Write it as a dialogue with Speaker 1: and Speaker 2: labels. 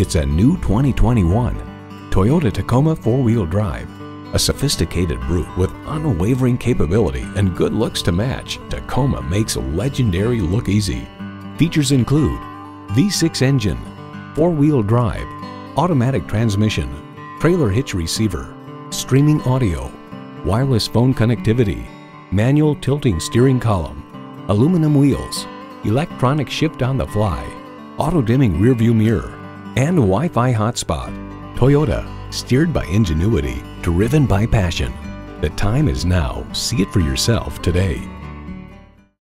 Speaker 1: It's a new 2021 Toyota Tacoma four-wheel drive. A sophisticated brute with unwavering capability and good looks to match, Tacoma makes legendary look easy. Features include V6 engine, four-wheel drive, automatic transmission, trailer hitch receiver, streaming audio, wireless phone connectivity, manual tilting steering column, aluminum wheels, electronic shift on the fly, auto-dimming rearview mirror, and Wi-Fi hotspot. Toyota, steered by ingenuity, driven by passion. The time is now. See it for yourself today.